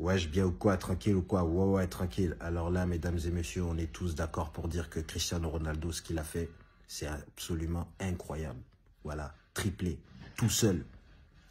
Wesh, bien ou quoi Tranquille ou quoi? Ouais, ouais, tranquille. Alors là, mesdames et messieurs, on est tous d'accord pour dire que Cristiano Ronaldo, ce qu'il a fait, c'est absolument incroyable. Voilà, triplé, tout seul,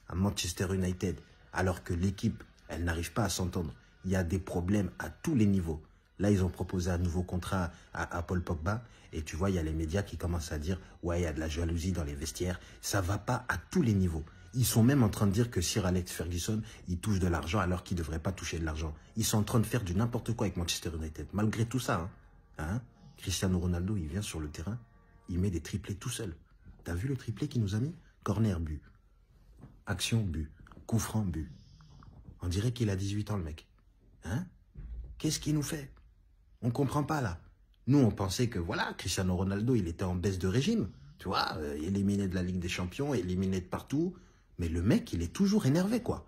à Manchester United, alors que l'équipe, elle n'arrive pas à s'entendre. Il y a des problèmes à tous les niveaux. Là, ils ont proposé un nouveau contrat à, Paul Pogba. Et tu vois, il y a les médias qui commencent à dire « Ouais, il y a de la jalousie dans les vestiaires. » Ça va pas à tous les niveaux. Ils sont même en train de dire que Sir Alex Ferguson, il touche de l'argent alors qu'il ne devrait pas toucher de l'argent. Ils sont en train de faire du n'importe quoi avec Manchester United. Malgré tout ça, hein, hein, Cristiano Ronaldo, il vient sur le terrain, il met des triplés tout seul. T'as vu le triplé qu'il nous a mis? Corner, but. Action, but. Coup franc, but. On dirait qu'il a 18 ans, le mec. Hein? Qu'est-ce qu'il nous fait? On comprend pas, là. Nous, on pensait que, voilà, Cristiano Ronaldo, il était en baisse de régime. Tu vois, euh, éliminé de la Ligue des Champions, éliminé de partout. Mais le mec, il est toujours énervé, quoi.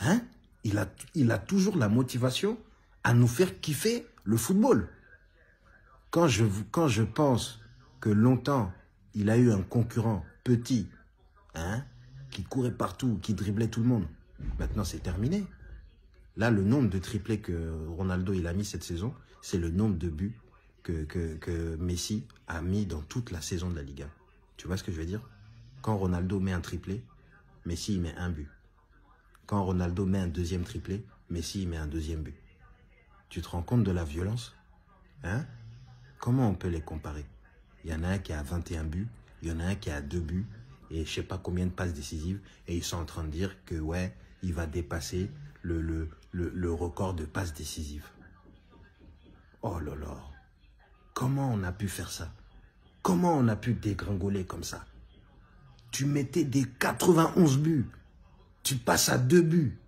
Hein? Il a, toujours la motivation à nous faire kiffer le football. Quand je, pense que longtemps, il a eu un concurrent petit, hein, qui courait partout, qui driblait tout le monde, maintenant c'est terminé. Là, le nombre de triplés que Ronaldo il a mis cette saison, c'est le nombre de buts que Messi a mis dans toute la saison de la Liga. Tu vois ce que je veux dire? Quand Ronaldo met un triplé, Messi met un but. Quand Ronaldo met un deuxième triplé, Messi met un deuxième but. Tu te rends compte de la violence? Hein? Comment on peut les comparer? Il y en a un qui a 21 buts, il y en a un qui a 2 buts, et je sais pas combien de passes décisives, et ils sont en train de dire que ouais, il va dépasser le, le, le, record de passes décisives. Oh là là Comment on a pu faire ça? Comment on a pu dégringoler comme ça? Tu mettais des 91 buts. Tu passes à deux buts.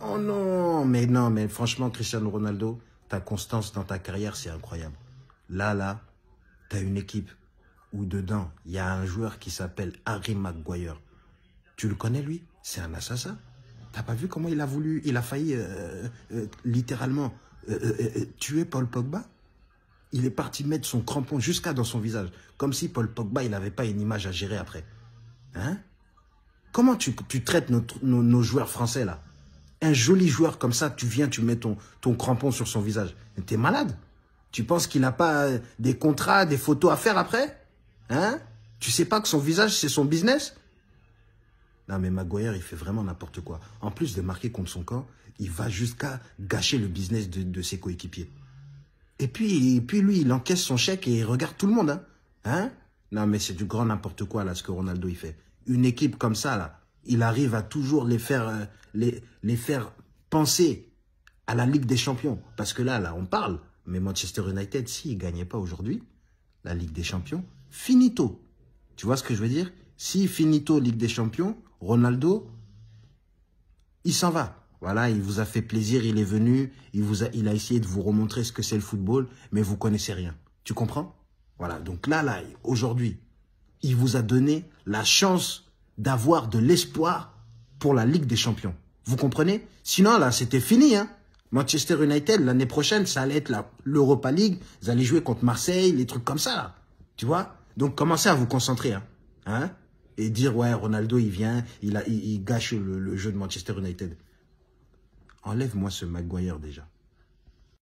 Oh non, mais non, mais franchement, Cristiano Ronaldo, ta constance dans ta carrière, c'est incroyable. Là, là, tu une équipe où dedans, il y a un joueur qui s'appelle Harry Maguire. Tu le connais, lui? C'est un assassin. T'as pas vu comment il a voulu, il a failli euh, euh, littéralement euh, tuer Paul Pogba? Il est parti mettre son crampon jusqu'à dans son visage, comme si Paul Pogba, il n'avait pas une image à gérer après. Hein? Comment tu, traites nos, joueurs français là? Un joli joueur comme ça, tu viens, tu mets ton, crampon sur son visage. T'es malade? Tu penses qu'il n'a pas euh, des contrats, des photos à faire après? Hein? Tu sais pas que son visage, c'est son business? Non mais Maguire, il fait vraiment n'importe quoi. En plus de marquer contre son camp, il va jusqu'à gâcher le business de, ses coéquipiers. Et puis, puis lui, il encaisse son chèque et il regarde tout le monde. Hein, hein? Non, mais c'est du grand n'importe quoi, là, ce que Ronaldo, il fait. Une équipe comme ça, là, il arrive à toujours les faire, euh, les, les faire penser à la Ligue des Champions. Parce que là, là, on parle. Mais Manchester United, s'il ne gagnait pas aujourd'hui, la Ligue des Champions, finito. Tu vois ce que je veux dire? Si finito Ligue des Champions, Ronaldo, il s'en va. Voilà, il vous a fait plaisir, il est venu, il, vous a, il a essayé de vous remontrer ce que c'est le football, mais vous connaissez rien. Tu comprends? Voilà, donc là, là, aujourd'hui, il vous a donné la chance d'avoir de l'espoir pour la Ligue des Champions. Vous comprenez? Sinon, là, c'était fini. Hein Manchester United, l'année prochaine, ça allait être l'Europa League. Vous allez jouer contre Marseille, les trucs comme ça. Tu vois? Donc, commencez à vous concentrer. Hein, hein? Et dire, ouais, Ronaldo, il vient, il, gâche le, le jeu de Manchester United. Enlève-moi ce Maguire déjà.